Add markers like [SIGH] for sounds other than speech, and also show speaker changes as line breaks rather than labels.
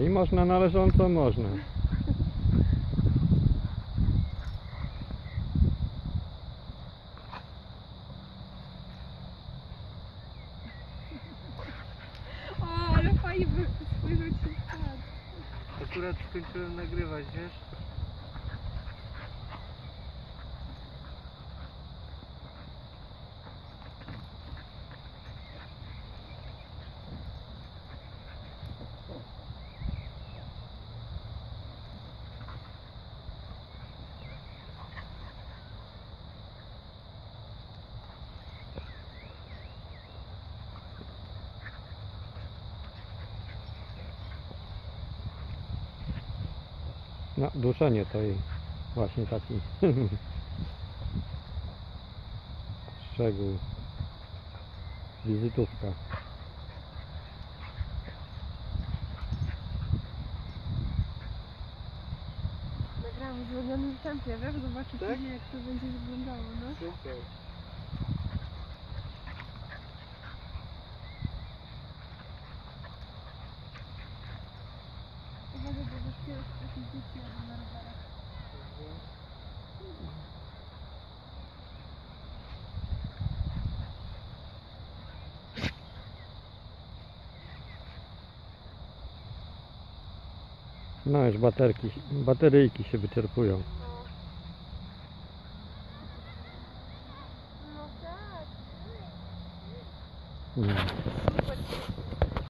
Można należąco można.
O, ale fajnie wy- wyrzucił pad.
Akurat skończyłem nagrywać, wiesz?
No, duszenie to jej właśnie taki [LAUGHS] szczegół. Wizytówka.
Nagrałam w zrobionym tempie, wiesz? Zobaczyć
Tak?
jak to będzie wyglądało, no.
Super.
No już baterki, bateryjki się wyczerpują.
No tak.
Mm.
Super.